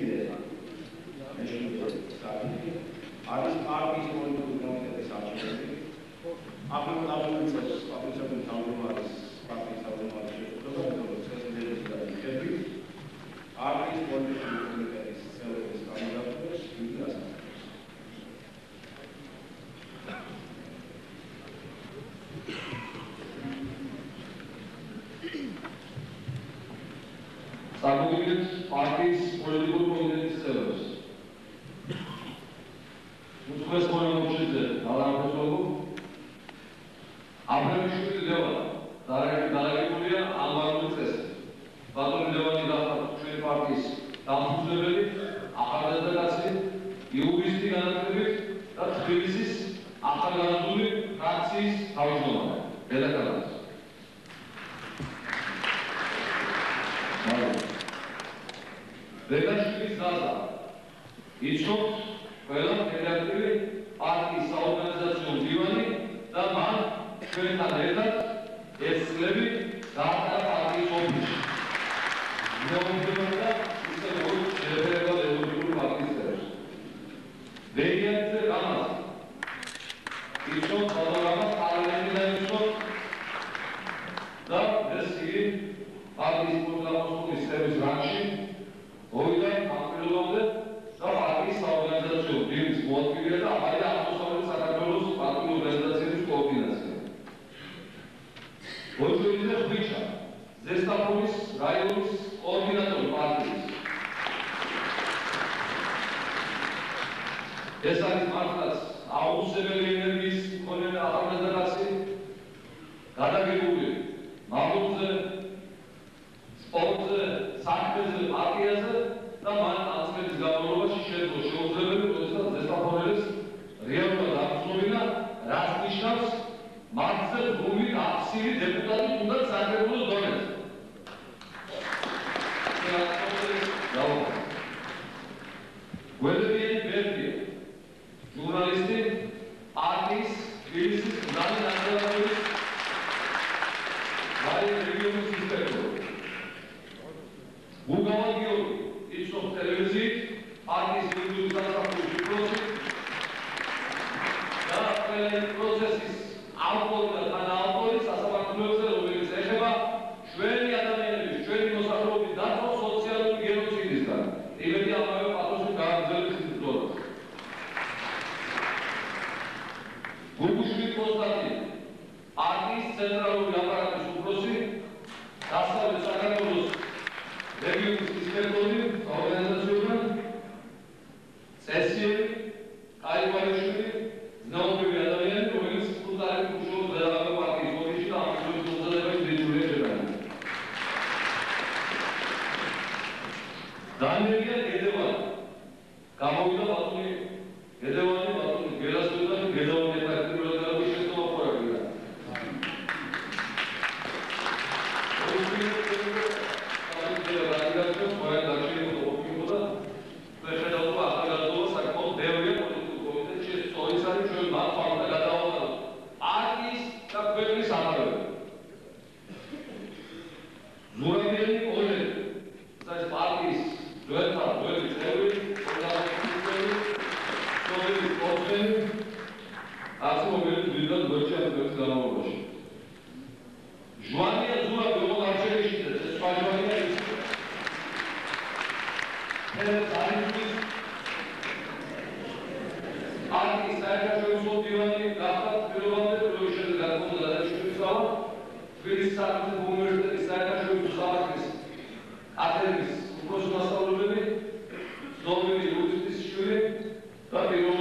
შიგდება. არის პარკის მონიტორინგის კომიტეტის არჩევნები. ახლა დავიწყეთ პატრიოტების თავმჯდომარის ასევე გული აფსირი დეპუტატი უნდა საგებულოს დონეზე. გველებიანი ბერდია ჟურნალისტი არტის თბილისის მდანი დანიელა გედევანი გამოვიდა ბათუმი. გედევანი But we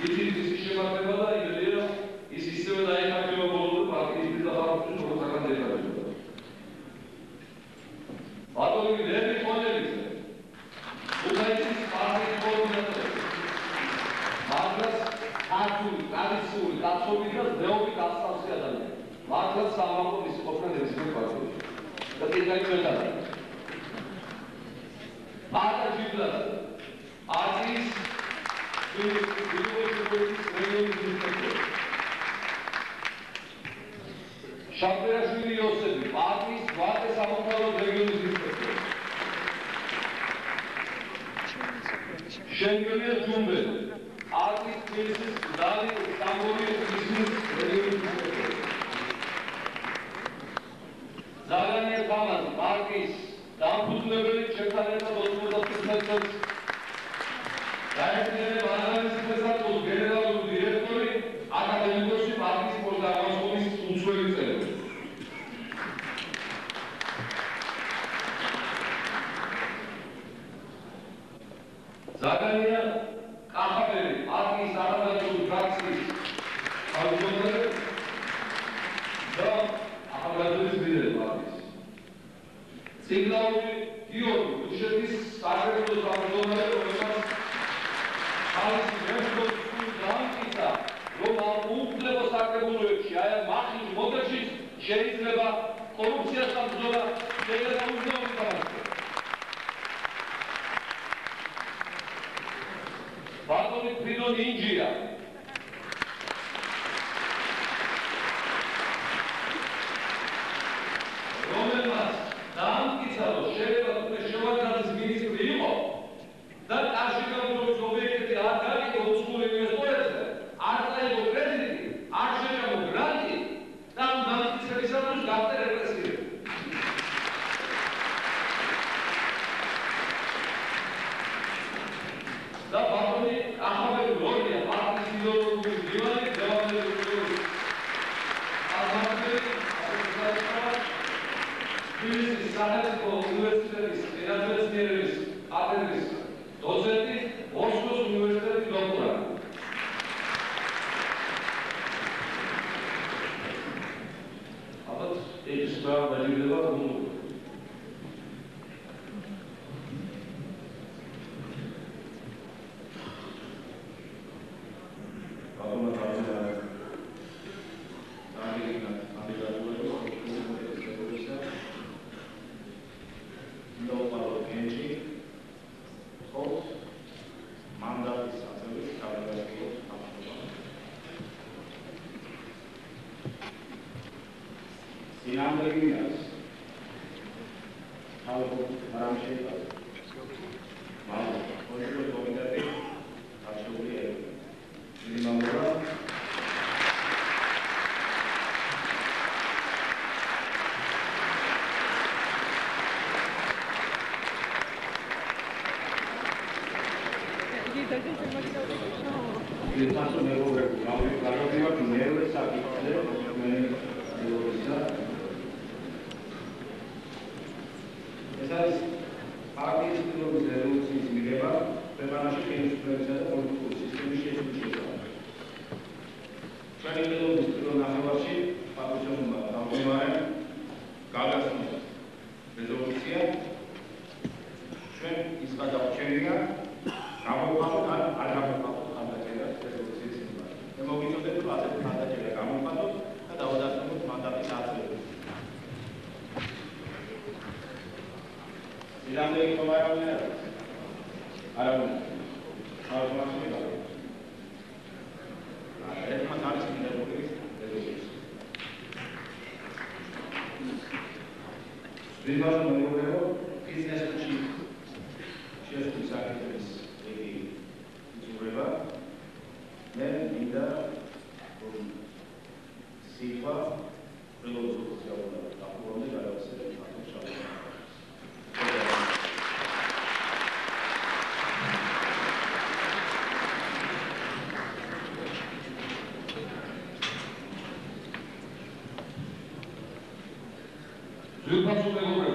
Если ты священная и... შაბერაშვილი იოსები, პარტიის ვატე სამოქალაქო რეგიონის ინსპექტორი. შენგელია ჯუმბე, პარტიის თბილისის მდალი სტამბოლის ბიზნეს რეგიონის ინსპექტორი. ზარანია ხამაზი, პარტიის დამფუძნებელი, ჩემთან ერთად 95 წელს დაეწირა ბანანის იზრდება კორუფციასთან ბრძოლა შეიძლება უზრუნველყოფა ბატონი ფრიდონ ინჯია. 일반 농구회로 비즈니스 Le point numéro 1.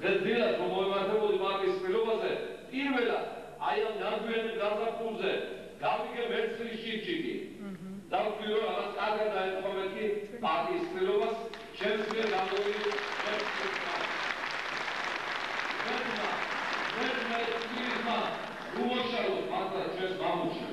დღესდღეობით რომ მოვიმართებოდი მაკის პირობაზე, პირველად აი ამ ნამდვილ გაზაფხულზე გავიგე მეცხრის შიჩიკი. და ვფიქრობ რაღაც კარგად დაეთხოვე კი მაკის პირობას, ჩემს მიერ გამოვიდი ერთმა პირმა უმოშალო მართლა ჩვენს მამულში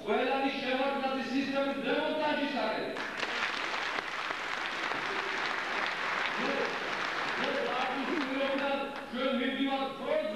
ყველანი შემარკაცი სისტემის დემონტაჟის არის not close